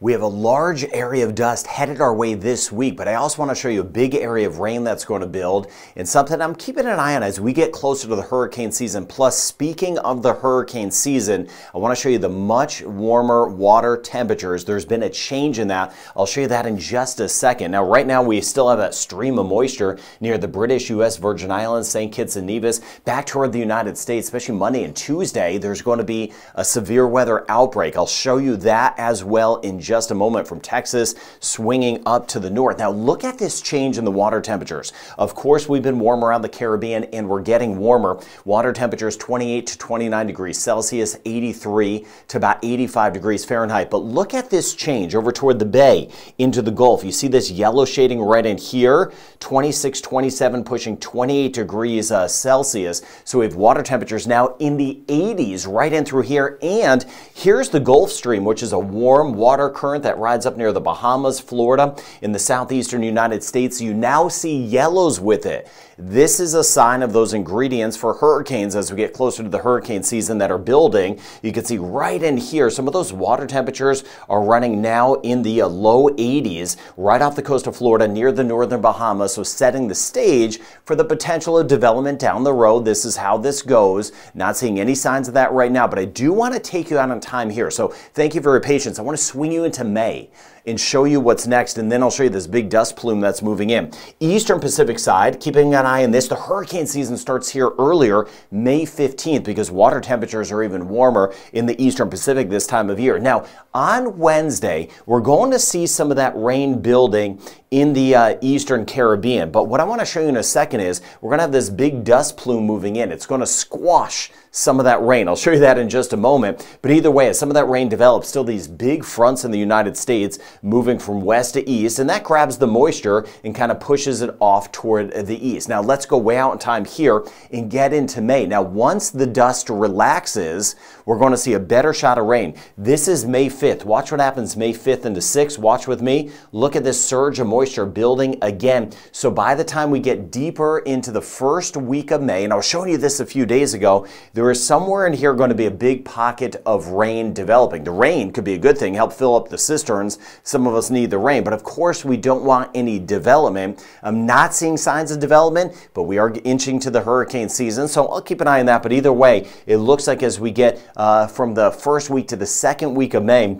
We have a large area of dust headed our way this week, but I also want to show you a big area of rain that's going to build and something I'm keeping an eye on as we get closer to the hurricane season. Plus, speaking of the hurricane season, I want to show you the much warmer water temperatures. There's been a change in that. I'll show you that in just a second. Now, right now, we still have that stream of moisture near the British U.S. Virgin Islands, St. Kitts and Nevis, back toward the United States, especially Monday and Tuesday. There's going to be a severe weather outbreak. I'll show you that as well in just a moment from Texas swinging up to the north. Now look at this change in the water temperatures. Of course, we've been warm around the Caribbean and we're getting warmer. Water temperatures 28 to 29 degrees Celsius, 83 to about 85 degrees Fahrenheit. But look at this change over toward the bay into the Gulf. You see this yellow shading right in here, 26, 27, pushing 28 degrees uh, Celsius. So we have water temperatures now in the 80s right in through here. And here's the Gulf Stream, which is a warm water current that rides up near the Bahamas, Florida, in the southeastern United States. You now see yellows with it. This is a sign of those ingredients for hurricanes as we get closer to the hurricane season that are building. You can see right in here, some of those water temperatures are running now in the uh, low 80s right off the coast of Florida near the northern Bahamas. So setting the stage for the potential of development down the road. This is how this goes. Not seeing any signs of that right now, but I do want to take you out on time here. So thank you for your patience. I want to swing you into May and show you what's next, and then I'll show you this big dust plume that's moving in. Eastern Pacific side, keeping an eye on this, the hurricane season starts here earlier, May 15th, because water temperatures are even warmer in the Eastern Pacific this time of year. Now, on Wednesday, we're going to see some of that rain building in the uh, Eastern Caribbean. But what I want to show you in a second is we're going to have this big dust plume moving in. It's going to squash some of that rain. I'll show you that in just a moment. But either way, as some of that rain develops, still these big fronts in the United States moving from west to east, and that grabs the moisture and kind of pushes it off toward the east. Now let's go way out in time here and get into May. Now once the dust relaxes, we're going to see a better shot of rain. This is May 5th. Watch what happens May 5th into 6th. Watch with me. Look at this surge of moisture building again. So by the time we get deeper into the first week of May, and I was showing you this a few days ago, there is somewhere in here going to be a big pocket of rain developing. The rain could be a good thing, help fill up the cisterns. Some of us need the rain, but of course we don't want any development. I'm not seeing signs of development, but we are inching to the hurricane season, so I'll keep an eye on that. But either way, it looks like as we get uh, from the first week to the second week of May,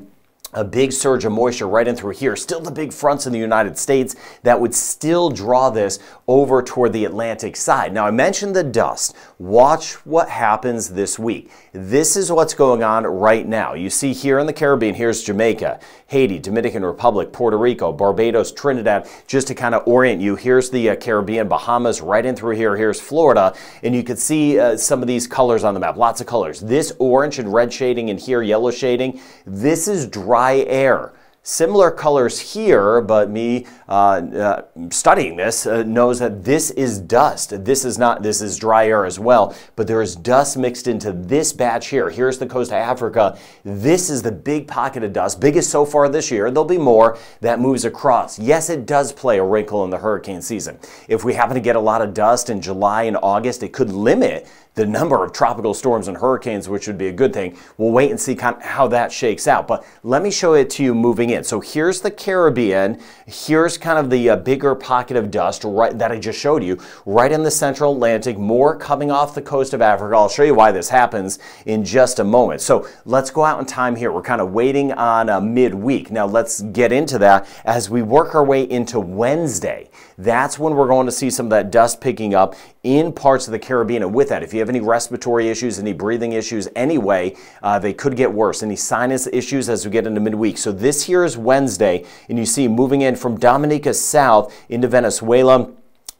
a big surge of moisture right in through here. Still the big fronts in the United States that would still draw this over toward the Atlantic side. Now I mentioned the dust. Watch what happens this week. This is what's going on right now. You see here in the Caribbean, here's Jamaica, Haiti, Dominican Republic, Puerto Rico, Barbados, Trinidad. Just to kind of orient you, here's the uh, Caribbean, Bahamas right in through here. Here's Florida. And you can see uh, some of these colors on the map, lots of colors. This orange and red shading in here, yellow shading, this is dry dry air. Similar colors here, but me uh, uh, studying this uh, knows that this is dust. This is not, this is dry air as well, but there is dust mixed into this batch here. Here's the coast of Africa. This is the big pocket of dust, biggest so far this year. There'll be more that moves across. Yes, it does play a wrinkle in the hurricane season. If we happen to get a lot of dust in July and August, it could limit the number of tropical storms and hurricanes, which would be a good thing. We'll wait and see kind of how that shakes out. But let me show it to you moving in. So here's the Caribbean. Here's kind of the uh, bigger pocket of dust right, that I just showed you, right in the central Atlantic, more coming off the coast of Africa. I'll show you why this happens in just a moment. So let's go out in time here. We're kind of waiting on a midweek. Now let's get into that as we work our way into Wednesday. That's when we're going to see some of that dust picking up in parts of the Caribbean. And with that, if you have any respiratory issues, any breathing issues anyway, uh, they could get worse. Any sinus issues as we get into midweek. So this here is Wednesday, and you see moving in from Dominica south into Venezuela.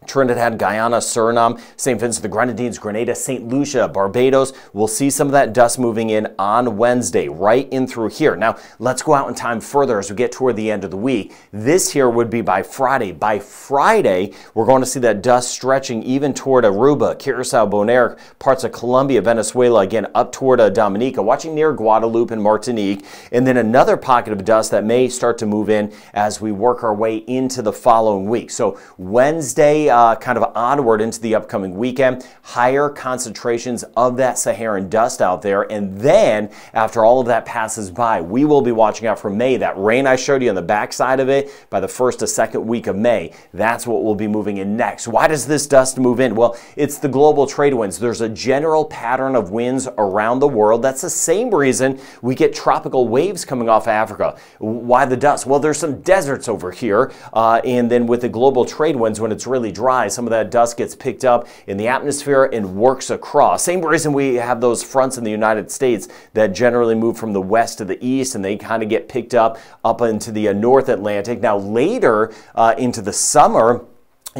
Trinidad, Guyana, Suriname, St. Vincent the Grenadines, Grenada, St. Lucia, Barbados. We'll see some of that dust moving in on Wednesday, right in through here. Now, let's go out in time further as we get toward the end of the week. This here would be by Friday. By Friday, we're going to see that dust stretching even toward Aruba, Curacao, Bonaire, parts of Colombia, Venezuela, again up toward uh, Dominica, watching near Guadeloupe and Martinique, and then another pocket of dust that may start to move in as we work our way into the following week. So Wednesday, uh, kind of onward into the upcoming weekend, higher concentrations of that Saharan dust out there. And then after all of that passes by, we will be watching out for May. That rain I showed you on the backside of it by the first to second week of May. That's what we'll be moving in next. Why does this dust move in? Well, it's the global trade winds. There's a general pattern of winds around the world. That's the same reason we get tropical waves coming off Africa. Why the dust? Well, there's some deserts over here. Uh, and then with the global trade winds, when it's really dry, some of that dust gets picked up in the atmosphere and works across. Same reason we have those fronts in the United States that generally move from the west to the east and they kind of get picked up up into the uh, North Atlantic. Now, later uh, into the summer,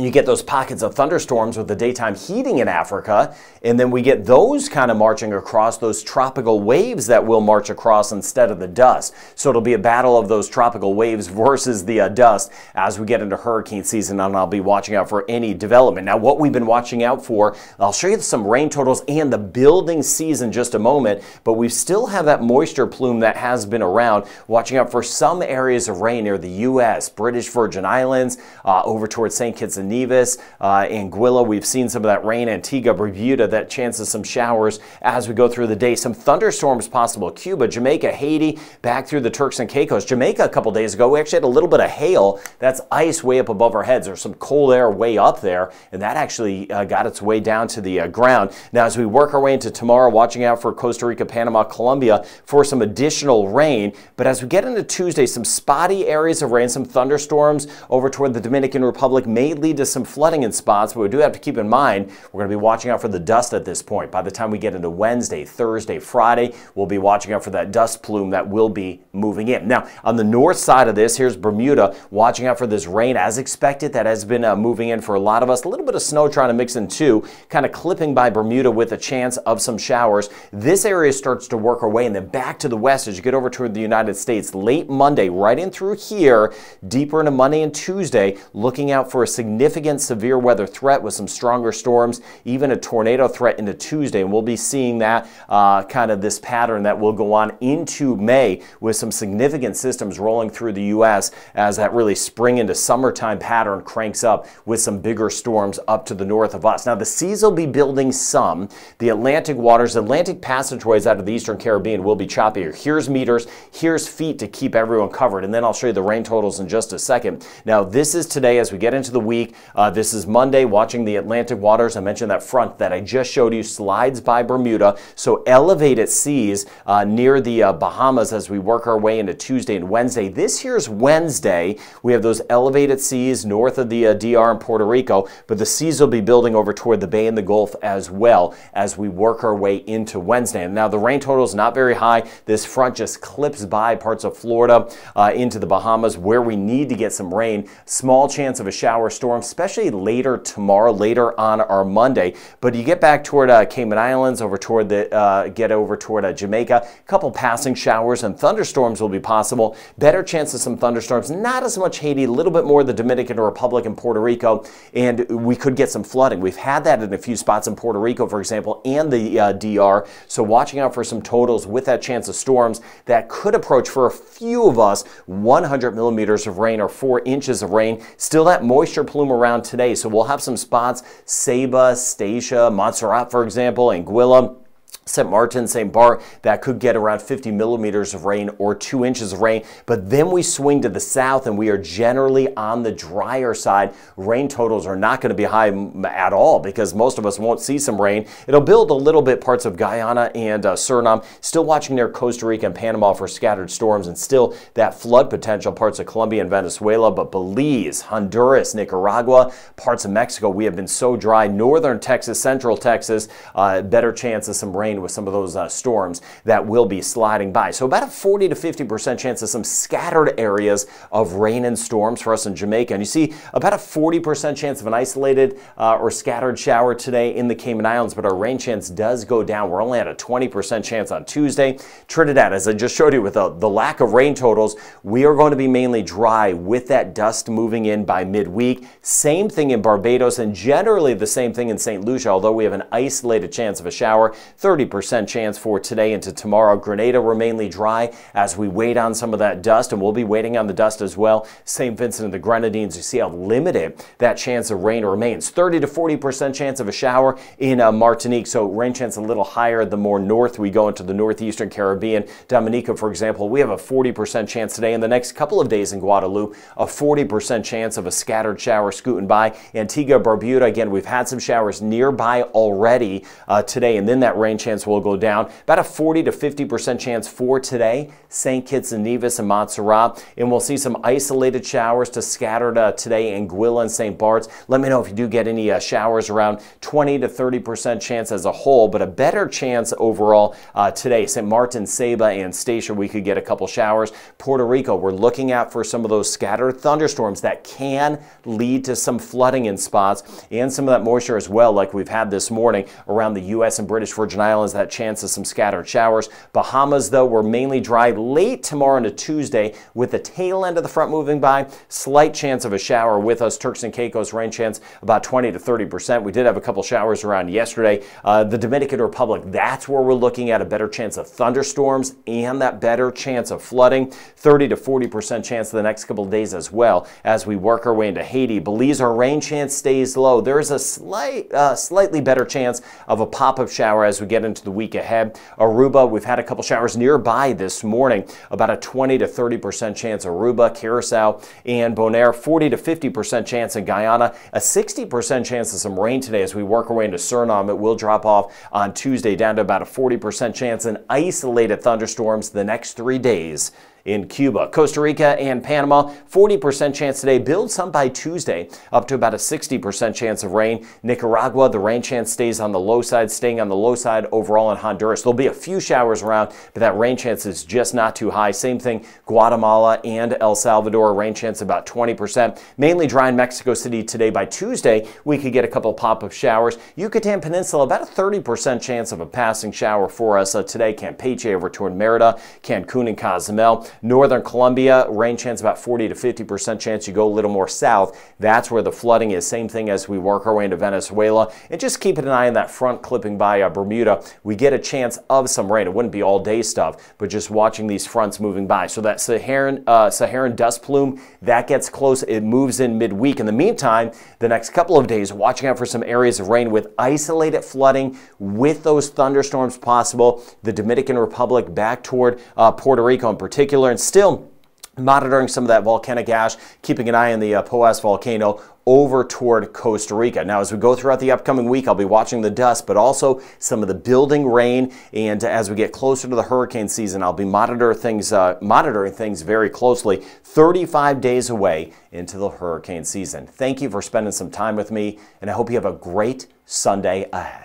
you get those pockets of thunderstorms with the daytime heating in Africa, and then we get those kind of marching across, those tropical waves that will march across instead of the dust. So it'll be a battle of those tropical waves versus the uh, dust as we get into hurricane season, and I'll be watching out for any development. Now, what we've been watching out for, I'll show you some rain totals and the building season just a moment, but we still have that moisture plume that has been around, watching out for some areas of rain near the U.S., British Virgin Islands, uh, over towards St. Kitts and Nevis, uh, Anguilla. We've seen some of that rain. Antigua, Barbuda, that chance of some showers as we go through the day. Some thunderstorms possible. Cuba, Jamaica, Haiti, back through the Turks and Caicos. Jamaica a couple days ago, we actually had a little bit of hail. That's ice way up above our heads. There's some cold air way up there, and that actually uh, got its way down to the uh, ground. Now, as we work our way into tomorrow, watching out for Costa Rica, Panama, Colombia for some additional rain. But as we get into Tuesday, some spotty areas of rain, some thunderstorms over toward the Dominican Republic may lead lead to some flooding in spots, but we do have to keep in mind we're going to be watching out for the dust at this point. By the time we get into Wednesday, Thursday, Friday, we'll be watching out for that dust plume that will be moving in. Now, on the north side of this, here's Bermuda, watching out for this rain as expected. That has been uh, moving in for a lot of us. A little bit of snow trying to mix in too, kind of clipping by Bermuda with a chance of some showers. This area starts to work our way, and then back to the west as you get over toward the United States late Monday, right in through here, deeper into Monday and Tuesday, looking out for a significant significant severe weather threat with some stronger storms, even a tornado threat into Tuesday. And we'll be seeing that uh, kind of this pattern that will go on into May with some significant systems rolling through the U.S. as that really spring into summertime pattern cranks up with some bigger storms up to the north of us. Now, the seas will be building some. The Atlantic waters, Atlantic passageways out of the eastern Caribbean will be choppier. Here's meters, here's feet to keep everyone covered. And then I'll show you the rain totals in just a second. Now, this is today as we get into the week. Uh, this is Monday, watching the Atlantic waters. I mentioned that front that I just showed you slides by Bermuda. So elevated seas uh, near the uh, Bahamas as we work our way into Tuesday and Wednesday. This here's Wednesday. We have those elevated seas north of the uh, DR and Puerto Rico, but the seas will be building over toward the Bay and the Gulf as well as we work our way into Wednesday. And now the rain total is not very high. This front just clips by parts of Florida uh, into the Bahamas where we need to get some rain. Small chance of a shower storm especially later tomorrow, later on our Monday. But you get back toward uh, Cayman Islands, over toward the, uh, get over toward uh, Jamaica, a couple passing showers and thunderstorms will be possible. Better chance of some thunderstorms, not as much Haiti, a little bit more the Dominican Republic and Puerto Rico, and we could get some flooding. We've had that in a few spots in Puerto Rico, for example, and the uh, DR. So watching out for some totals with that chance of storms that could approach for a few of us 100 millimeters of rain or four inches of rain. Still that moisture plume around today. So we'll have some spots, Saba, Statia, Montserrat, for example, Anguilla. St. Martin, St. Bart, that could get around 50 millimeters of rain or two inches of rain. But then we swing to the south and we are generally on the drier side. Rain totals are not going to be high at all because most of us won't see some rain. It'll build a little bit parts of Guyana and uh, Suriname. Still watching near Costa Rica and Panama for scattered storms and still that flood potential parts of Colombia and Venezuela. But Belize, Honduras, Nicaragua, parts of Mexico, we have been so dry. Northern Texas, central Texas, uh, better chance of some rain with some of those uh, storms that will be sliding by. So about a 40 to 50% chance of some scattered areas of rain and storms for us in Jamaica. And you see about a 40% chance of an isolated uh, or scattered shower today in the Cayman Islands, but our rain chance does go down. We're only at a 20% chance on Tuesday. Trinidad, as I just showed you with the, the lack of rain totals, we are going to be mainly dry with that dust moving in by midweek. Same thing in Barbados and generally the same thing in St. Lucia, although we have an isolated chance of a shower. 30 30% chance for today into tomorrow. Grenada remains mainly dry as we wait on some of that dust, and we'll be waiting on the dust as well. St. Vincent and the Grenadines, you see how limited that chance of rain remains. 30 to 40% chance of a shower in uh, Martinique, so rain chance a little higher the more north we go into the northeastern Caribbean. Dominica, for example, we have a 40% chance today. In the next couple of days in Guadeloupe, a 40% chance of a scattered shower scooting by. Antigua, Barbuda, again, we've had some showers nearby already uh, today, and then that rain chance will go down. About a 40 to 50% chance for today, St. Kitts and Nevis and Montserrat. And we'll see some isolated showers to scattered uh, today in Anguilla and St. Bart's. Let me know if you do get any uh, showers around 20 to 30% chance as a whole, but a better chance overall uh, today. St. Martin, Saba, and Statia, we could get a couple showers. Puerto Rico, we're looking out for some of those scattered thunderstorms that can lead to some flooding in spots and some of that moisture as well, like we've had this morning around the U.S. and British Virgin Islands, that chance of some scattered showers. Bahamas, though, we're mainly dry late tomorrow into Tuesday with the tail end of the front moving by. Slight chance of a shower with us. Turks and Caicos rain chance about 20 to 30 percent. We did have a couple showers around yesterday. Uh, the Dominican Republic, that's where we're looking at a better chance of thunderstorms and that better chance of flooding. 30 to 40 percent chance the next couple days as well as we work our way into Haiti. Belize, our rain chance stays low. There is a slight, uh, slightly better chance of a pop-up shower as we get into the week ahead. Aruba, we've had a couple showers nearby this morning. About a 20 to 30% chance Aruba, Curacao, and Bonaire. 40 to 50% chance in Guyana. A 60% chance of some rain today as we work our way into Suriname. It will drop off on Tuesday down to about a 40% chance in isolated thunderstorms the next three days in Cuba. Costa Rica and Panama, 40% chance today. Build some by Tuesday, up to about a 60% chance of rain. Nicaragua, the rain chance stays on the low side, staying on the low side overall in Honduras. There'll be a few showers around, but that rain chance is just not too high. Same thing, Guatemala and El Salvador, rain chance about 20%. Mainly dry in Mexico City today. By Tuesday, we could get a couple pop-up showers. Yucatan Peninsula, about a 30% chance of a passing shower for us uh, today. Campeche over toward Merida, Cancun and Cozumel. Northern Colombia, rain chance about 40 to 50% chance. You go a little more south, that's where the flooding is. Same thing as we work our way into Venezuela. And just keep an eye on that front clipping by uh, Bermuda. We get a chance of some rain. It wouldn't be all day stuff, but just watching these fronts moving by. So that Saharan, uh, Saharan dust plume, that gets close. It moves in midweek. In the meantime, the next couple of days, watching out for some areas of rain with isolated flooding with those thunderstorms possible. The Dominican Republic back toward uh, Puerto Rico in particular and still monitoring some of that volcanic ash, keeping an eye on the uh, Poas volcano over toward Costa Rica. Now, as we go throughout the upcoming week, I'll be watching the dust, but also some of the building rain. And as we get closer to the hurricane season, I'll be monitor things, uh, monitoring things very closely. 35 days away into the hurricane season. Thank you for spending some time with me, and I hope you have a great Sunday ahead.